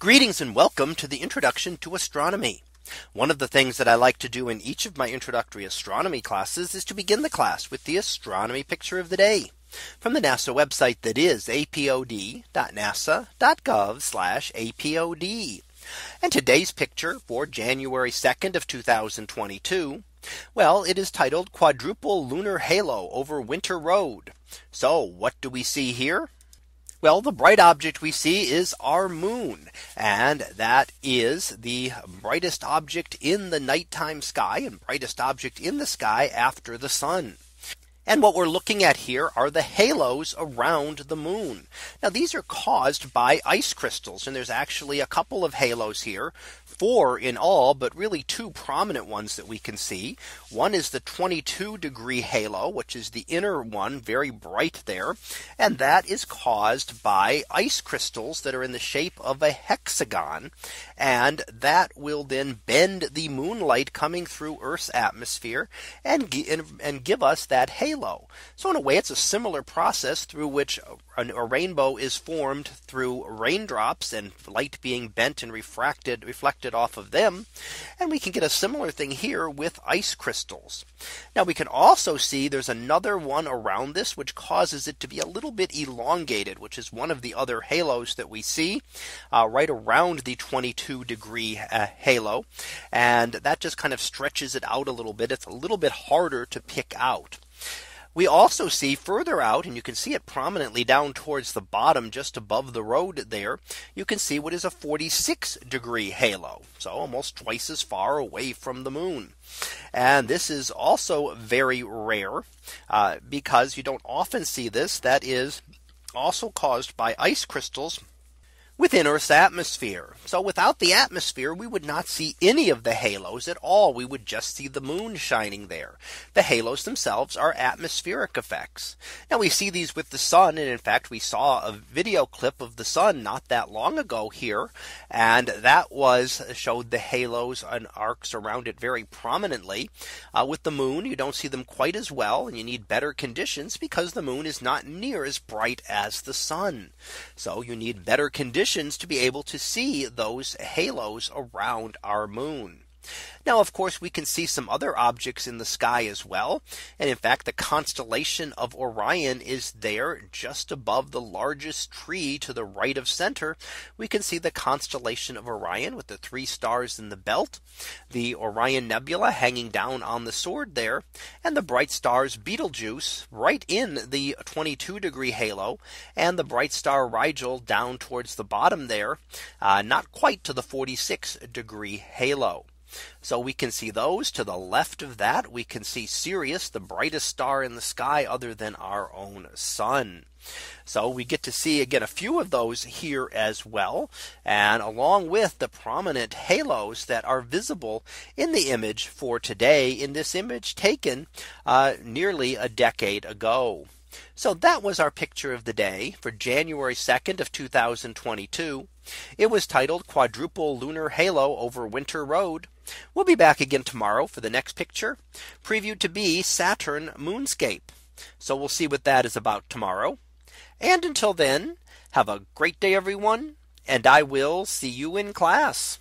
Greetings and welcome to the introduction to astronomy. One of the things that I like to do in each of my introductory astronomy classes is to begin the class with the astronomy picture of the day from the NASA website that is apod.nasa.gov apod. And today's picture for January 2nd of 2022. Well, it is titled quadruple lunar halo over winter road. So what do we see here? Well, the bright object we see is our moon. And that is the brightest object in the nighttime sky and brightest object in the sky after the sun. And what we're looking at here are the halos around the moon. Now these are caused by ice crystals. And there's actually a couple of halos here four in all, but really two prominent ones that we can see. One is the 22 degree halo, which is the inner one very bright there. And that is caused by ice crystals that are in the shape of a hexagon. And that will then bend the moonlight coming through Earth's atmosphere and, and give us that halo. So in a way, it's a similar process through which a rainbow is formed through raindrops and light being bent and refracted reflected off of them. And we can get a similar thing here with ice crystals. Now we can also see there's another one around this which causes it to be a little bit elongated, which is one of the other halos that we see uh, right around the 22 degree uh, halo. And that just kind of stretches it out a little bit. It's a little bit harder to pick out. We also see further out and you can see it prominently down towards the bottom just above the road there. You can see what is a 46 degree halo. So almost twice as far away from the moon. And this is also very rare uh, because you don't often see this. That is also caused by ice crystals within Earth's atmosphere. So without the atmosphere, we would not see any of the halos at all. We would just see the moon shining there. The halos themselves are atmospheric effects. Now we see these with the sun. And in fact, we saw a video clip of the sun not that long ago here. And that was showed the halos and arcs around it very prominently. Uh, with the moon, you don't see them quite as well. And you need better conditions because the moon is not near as bright as the sun. So you need better conditions to be able to see those halos around our moon. Now, of course, we can see some other objects in the sky as well. And in fact, the constellation of Orion is there just above the largest tree to the right of center. We can see the constellation of Orion with the three stars in the belt, the Orion Nebula hanging down on the sword there, and the bright stars Betelgeuse right in the 22 degree halo, and the bright star Rigel down towards the bottom there, uh, not quite to the 46 degree halo. So we can see those to the left of that we can see Sirius the brightest star in the sky other than our own sun. So we get to see again a few of those here as well. And along with the prominent halos that are visible in the image for today in this image taken uh, nearly a decade ago. So that was our picture of the day for January 2nd of 2022. It was titled quadruple lunar halo over winter road. We'll be back again tomorrow for the next picture previewed to be Saturn moonscape. So we'll see what that is about tomorrow. And until then, have a great day, everyone. And I will see you in class.